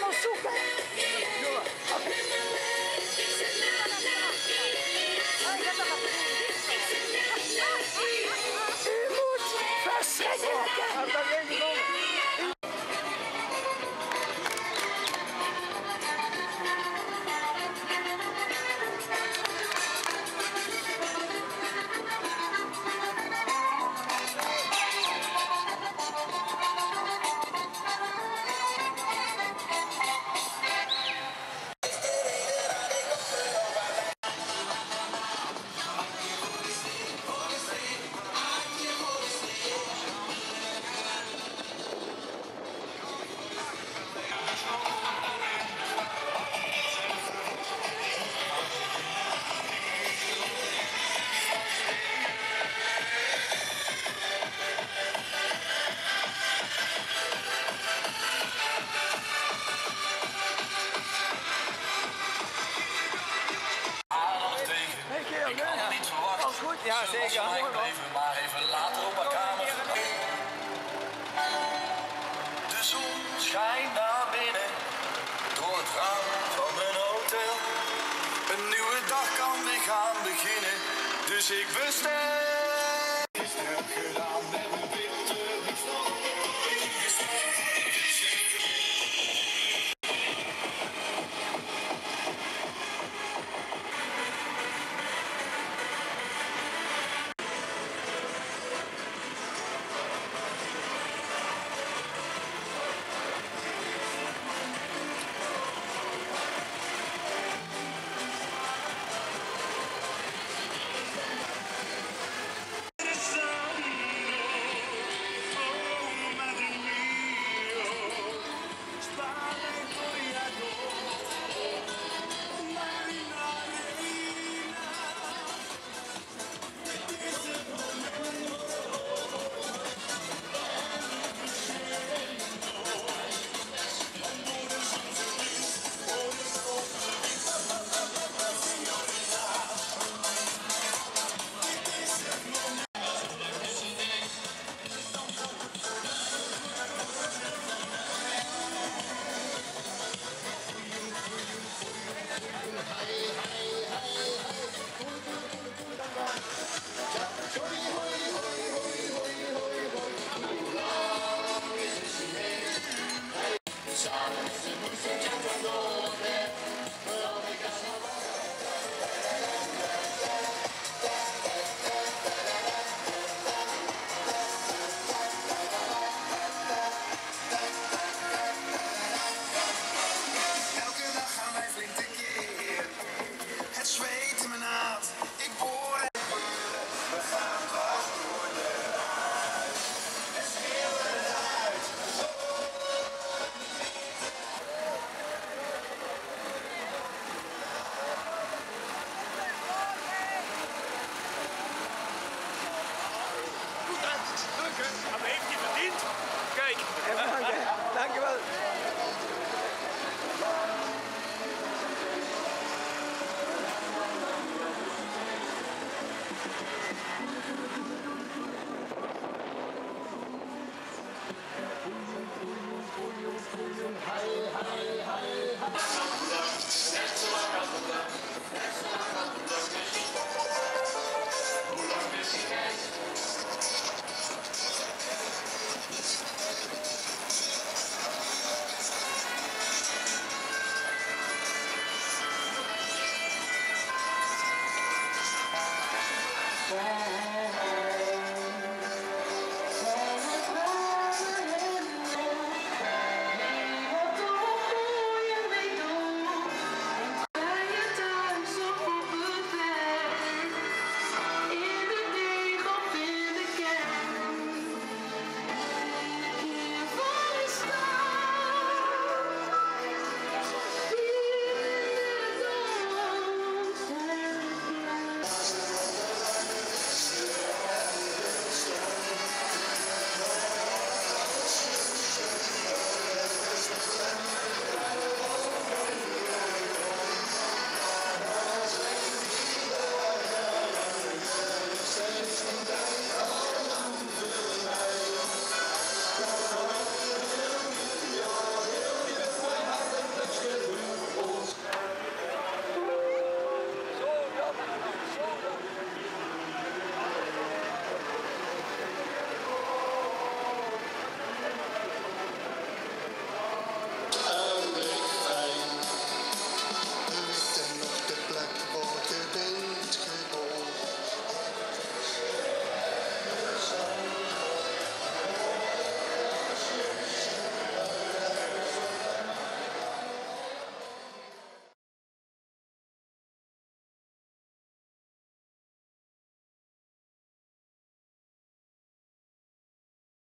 consulta. Imut! Verschrecke! Hab da goed? Ja, man. blijven, maar even later op haar kamer. De zon schijnt naar binnen door het raam van mijn hotel. Een nieuwe dag kan weer gaan beginnen, dus ik bestel. Is het gedaan Música